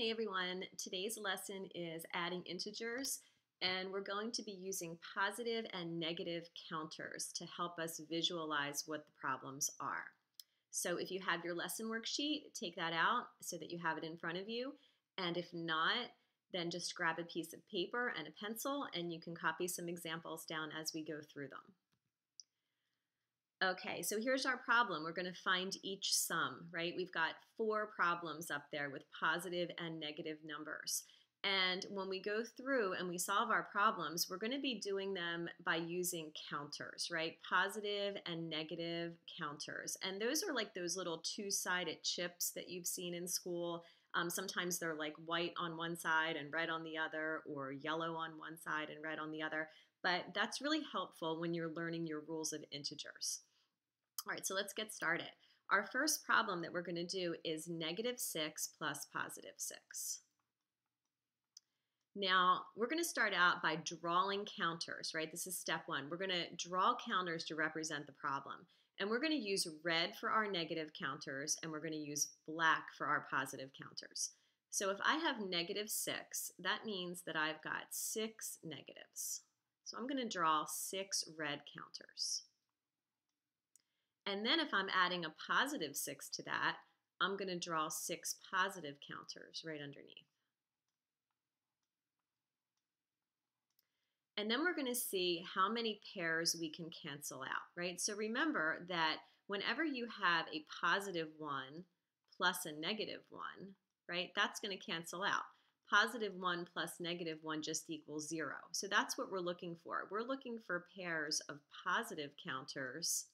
Hey everyone, today's lesson is adding integers and we're going to be using positive and negative counters to help us visualize what the problems are. So if you have your lesson worksheet, take that out so that you have it in front of you. And if not, then just grab a piece of paper and a pencil and you can copy some examples down as we go through them. Okay, so here's our problem. We're going to find each sum, right? We've got four problems up there with positive and negative numbers. And when we go through and we solve our problems, we're going to be doing them by using counters, right? Positive and negative counters. And those are like those little two-sided chips that you've seen in school. Um, sometimes they're like white on one side and red on the other, or yellow on one side and red on the other. But that's really helpful when you're learning your rules of integers. All right, so let's get started. Our first problem that we're going to do is negative 6 plus positive 6. Now, we're going to start out by drawing counters, right? This is step one. We're going to draw counters to represent the problem. And we're going to use red for our negative counters, and we're going to use black for our positive counters. So if I have negative 6, that means that I've got 6 negatives. So I'm going to draw 6 red counters. And then if I'm adding a positive 6 to that, I'm going to draw six positive counters right underneath. And then we're going to see how many pairs we can cancel out, right? So remember that whenever you have a positive 1 plus a negative 1, right, that's going to cancel out. Positive 1 plus negative 1 just equals 0. So that's what we're looking for. We're looking for pairs of positive counters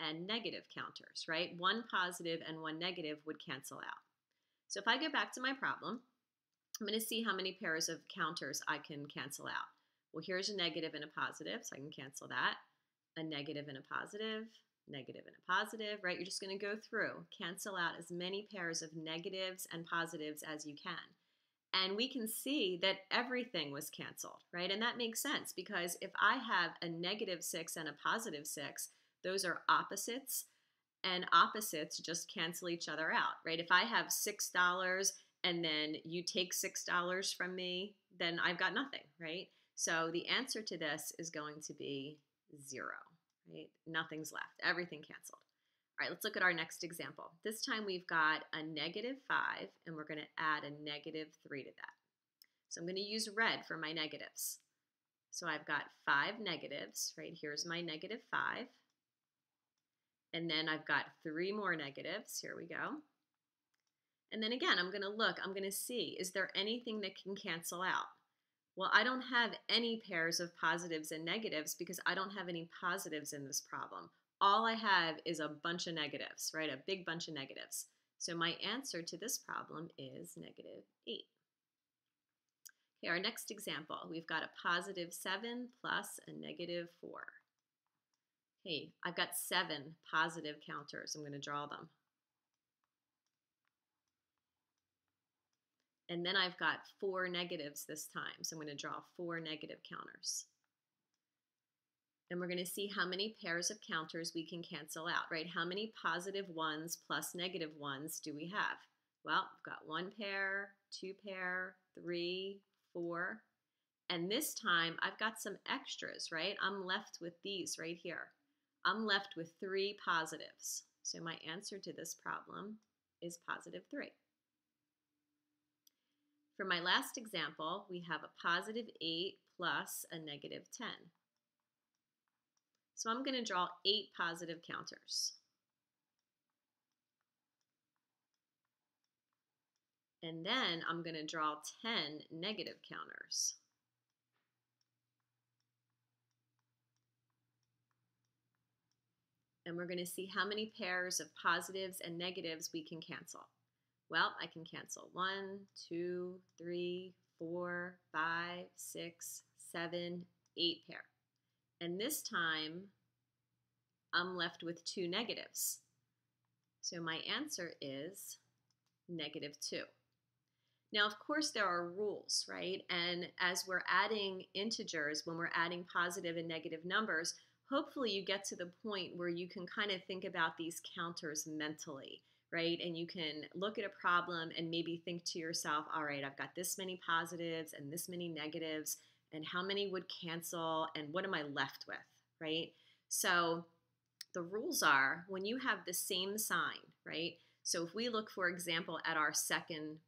and negative counters, right? One positive and one negative would cancel out. So if I go back to my problem, I'm going to see how many pairs of counters I can cancel out. Well, here's a negative and a positive, so I can cancel that. A negative and a positive, negative and a positive, right? You're just going to go through, cancel out as many pairs of negatives and positives as you can. And we can see that everything was canceled, right? And that makes sense because if I have a negative 6 and a positive 6, those are opposites, and opposites just cancel each other out, right? If I have $6 and then you take $6 from me, then I've got nothing, right? So the answer to this is going to be zero, right? Nothing's left, everything canceled. All right, let's look at our next example. This time we've got a negative 5, and we're going to add a negative 3 to that. So I'm going to use red for my negatives. So I've got 5 negatives, right? Here's my negative 5. And then I've got three more negatives. Here we go. And then again, I'm going to look, I'm going to see, is there anything that can cancel out? Well, I don't have any pairs of positives and negatives because I don't have any positives in this problem. All I have is a bunch of negatives, right? A big bunch of negatives. So my answer to this problem is negative 8. Okay, our next example, we've got a positive 7 plus a negative 4 hey, I've got seven positive counters. I'm going to draw them. And then I've got four negatives this time. So I'm going to draw four negative counters. And we're going to see how many pairs of counters we can cancel out, right? How many positive ones plus negative ones do we have? Well, we've got one pair, two pair, three, four. And this time I've got some extras, right? I'm left with these right here. I'm left with three positives. So my answer to this problem is positive 3. For my last example, we have a positive 8 plus a negative 10. So I'm going to draw 8 positive counters. And then I'm going to draw 10 negative counters. And we're going to see how many pairs of positives and negatives we can cancel. Well, I can cancel one, two, three, four, five, six, seven, eight pair. And this time, I'm left with two negatives. So my answer is negative 2. Now, of course, there are rules, right? And as we're adding integers, when we're adding positive and negative numbers, hopefully you get to the point where you can kind of think about these counters mentally, right? And you can look at a problem and maybe think to yourself, all right, I've got this many positives and this many negatives, and how many would cancel, and what am I left with, right? So the rules are when you have the same sign, right? So if we look, for example, at our second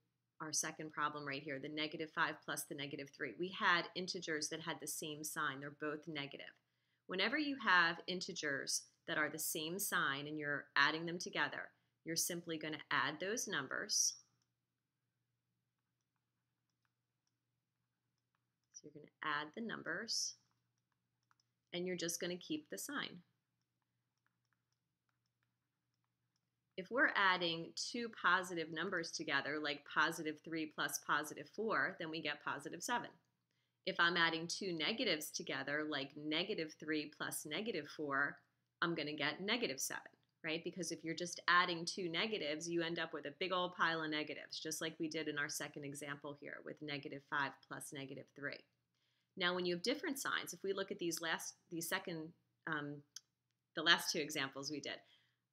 our second problem right here, the negative 5 plus the negative 3, we had integers that had the same sign. They're both negative. Whenever you have integers that are the same sign and you're adding them together, you're simply going to add those numbers. So you're going to add the numbers and you're just going to keep the sign. If we're adding two positive numbers together, like positive 3 plus positive 4, then we get positive 7. If I'm adding two negatives together, like negative 3 plus negative 4, I'm going to get negative 7 right? Because if you're just adding two negatives, you end up with a big old pile of negatives, just like we did in our second example here with negative 5 plus negative 3. Now, when you have different signs, if we look at these last, these second, um, the last two examples we did,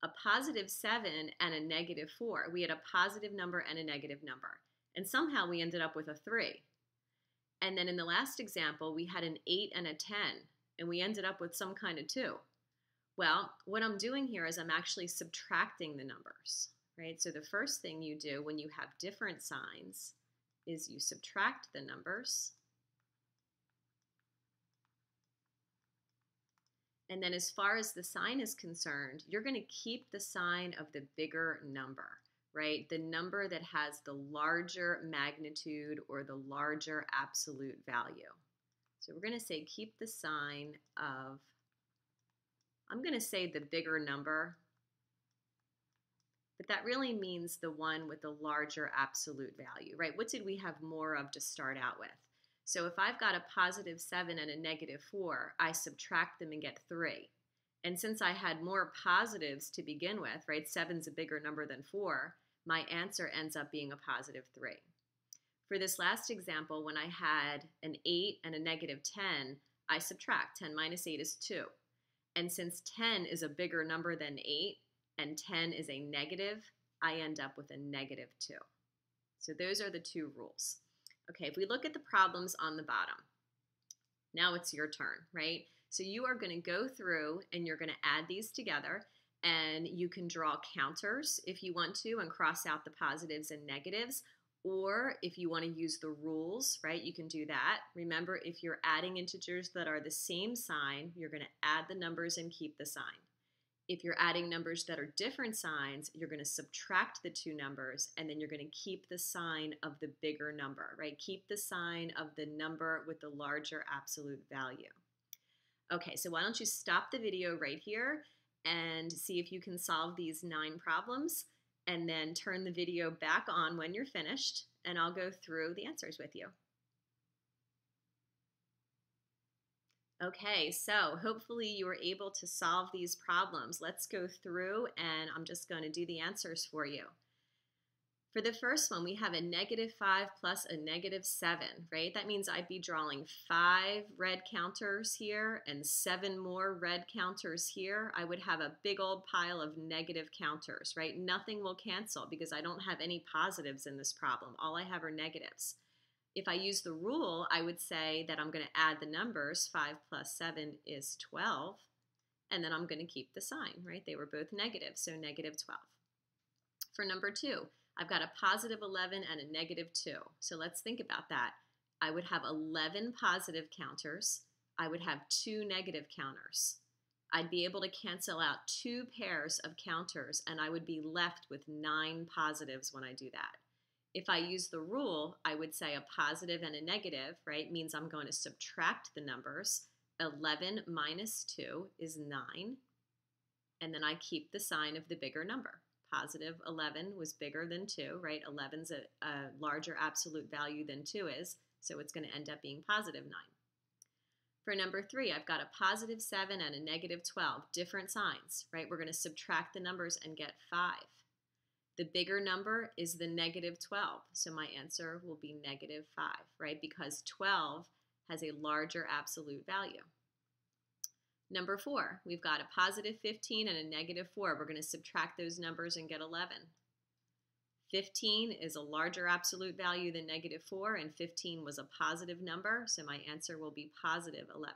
a positive 7 and a negative 4, we had a positive number and a negative number. And somehow we ended up with a 3. And then in the last example, we had an 8 and a 10, and we ended up with some kind of 2. Well, what I'm doing here is I'm actually subtracting the numbers, right? So the first thing you do when you have different signs is you subtract the numbers. And then as far as the sign is concerned, you're going to keep the sign of the bigger number, right? The number that has the larger magnitude or the larger absolute value. So we're going to say keep the sign of I'm going to say the bigger number, but that really means the one with the larger absolute value, right? What did we have more of to start out with? So if I've got a positive 7 and a negative 4, I subtract them and get 3. And since I had more positives to begin with, right, 7's a bigger number than 4, my answer ends up being a positive 3. For this last example, when I had an 8 and a negative 10, I subtract. 10 minus 8 is 2. And since 10 is a bigger number than 8 and 10 is a negative, I end up with a negative 2. So those are the two rules. Okay, if we look at the problems on the bottom, now it's your turn, right? So you are going to go through and you're going to add these together and you can draw counters if you want to and cross out the positives and negatives or if you want to use the rules, right, you can do that. Remember, if you're adding integers that are the same sign, you're going to add the numbers and keep the sign. If you're adding numbers that are different signs, you're going to subtract the two numbers and then you're going to keep the sign of the bigger number, right? Keep the sign of the number with the larger absolute value. Okay, so why don't you stop the video right here and see if you can solve these nine problems and then turn the video back on when you're finished and I'll go through the answers with you. Okay, so hopefully you were able to solve these problems. Let's go through and I'm just going to do the answers for you. For the first one, we have a negative 5 plus a negative 7, right? That means I'd be drawing 5 red counters here and 7 more red counters here. I would have a big old pile of negative counters, right? Nothing will cancel because I don't have any positives in this problem. All I have are negatives. If I use the rule, I would say that I'm going to add the numbers. 5 plus 7 is 12. And then I'm going to keep the sign, right? They were both negative, so negative 12. For number 2, I've got a positive 11 and a negative 2. So let's think about that. I would have 11 positive counters. I would have two negative counters. I'd be able to cancel out two pairs of counters and I would be left with nine positives when I do that. If I use the rule, I would say a positive and a negative, right, means I'm going to subtract the numbers. 11 minus 2 is 9, and then I keep the sign of the bigger number positive 11 was bigger than 2, right? 11's a, a larger absolute value than 2 is, so it's going to end up being positive 9. For number 3, I've got a positive 7 and a negative 12, different signs, right? We're going to subtract the numbers and get 5. The bigger number is the negative 12, so my answer will be negative 5, right? Because 12 has a larger absolute value. Number four, we've got a positive 15 and a negative 4. We're going to subtract those numbers and get 11. 15 is a larger absolute value than negative 4, and 15 was a positive number, so my answer will be positive 11.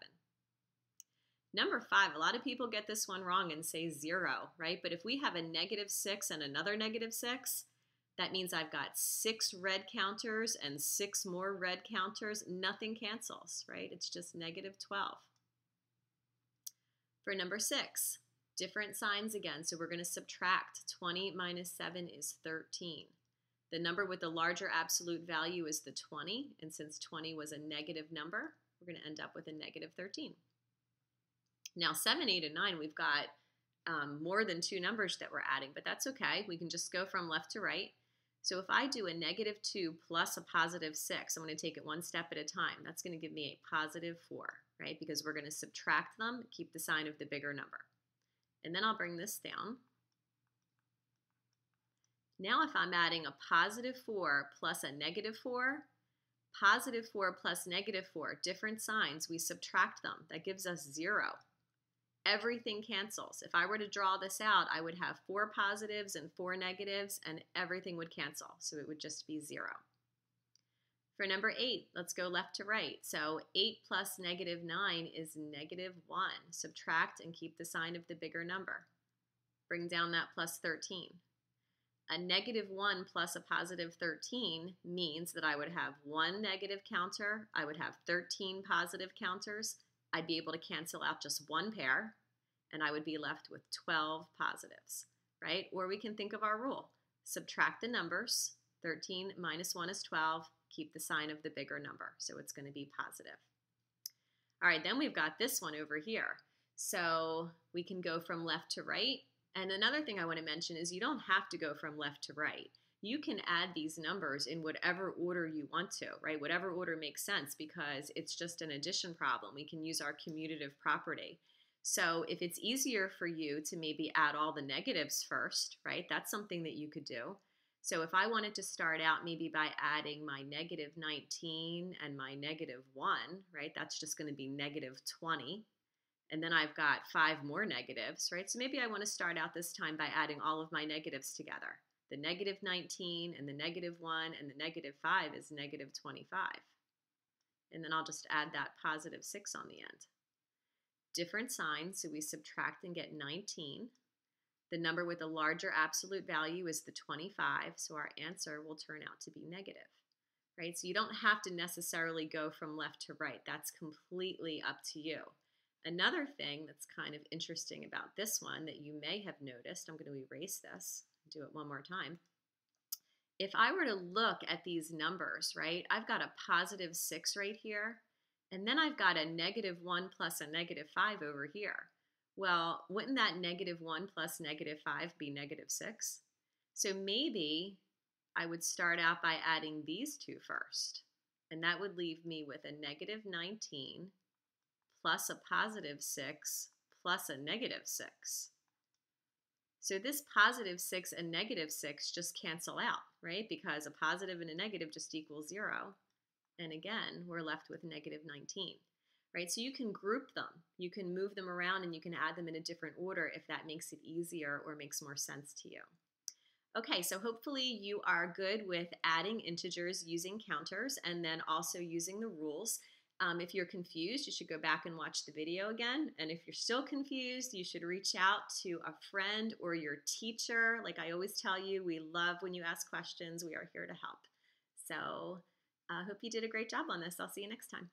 Number 5, a lot of people get this one wrong and say 0, right? But if we have a negative 6 and another negative 6, that means I've got six red counters and six more red counters. Nothing cancels, right? It's just negative 12. For number six, different signs again. So we're going to subtract. 20 minus 7 is 13. The number with the larger absolute value is the 20. And since 20 was a negative number, we're going to end up with a negative 13. Now 7, 8, and 9, we've got um, more than two numbers that we're adding, but that's okay. We can just go from left to right. So if I do a negative 2 plus a positive 6, I'm going to take it one step at a time. That's going to give me a positive 4 right? Because we're going to subtract them, keep the sign of the bigger number. And then I'll bring this down. Now if I'm adding a positive 4 plus a negative 4, positive 4 plus negative 4, different signs, we subtract them. That gives us 0. Everything cancels. If I were to draw this out, I would have 4 positives and 4 negatives, and everything would cancel. So it would just be 0. For number 8, let's go left to right. So 8 plus negative 9 is negative 1. Subtract and keep the sign of the bigger number. Bring down that plus 13. A negative 1 plus a positive 13 means that I would have one negative counter, I would have 13 positive counters, I'd be able to cancel out just one pair, and I would be left with 12 positives, right? Or we can think of our rule. Subtract the numbers, 13 minus 1 is 12, keep the sign of the bigger number. So it's going to be positive. All right, then we've got this one over here. So we can go from left to right. And another thing I want to mention is you don't have to go from left to right. You can add these numbers in whatever order you want to, right? Whatever order makes sense because it's just an addition problem. We can use our commutative property. So if it's easier for you to maybe add all the negatives first, right? That's something that you could do. So if I wanted to start out maybe by adding my negative 19 and my negative 1, right, that's just going to be negative 20. And then I've got five more negatives, right? So maybe I want to start out this time by adding all of my negatives together. The negative 19 and the negative 1 and the negative 5 is negative 25. And then I'll just add that positive 6 on the end. Different signs, so we subtract and get 19. The number with the larger absolute value is the 25, so our answer will turn out to be negative, right? So you don't have to necessarily go from left to right. That's completely up to you. Another thing that's kind of interesting about this one that you may have noticed, I'm going to erase this, do it one more time. If I were to look at these numbers, right, I've got a positive 6 right here, and then I've got a negative 1 plus a negative 5 over here. Well, wouldn't that negative 1 plus negative 5 be negative 6? So maybe I would start out by adding these two first. And that would leave me with a negative 19 plus a positive 6 plus a negative 6. So this positive 6 and negative 6 just cancel out, right? Because a positive and a negative just equals 0. And again, we're left with negative 19 right? So you can group them, you can move them around, and you can add them in a different order if that makes it easier or makes more sense to you. Okay, so hopefully you are good with adding integers using counters and then also using the rules. Um, if you're confused, you should go back and watch the video again. And if you're still confused, you should reach out to a friend or your teacher. Like I always tell you, we love when you ask questions. We are here to help. So I uh, hope you did a great job on this. I'll see you next time.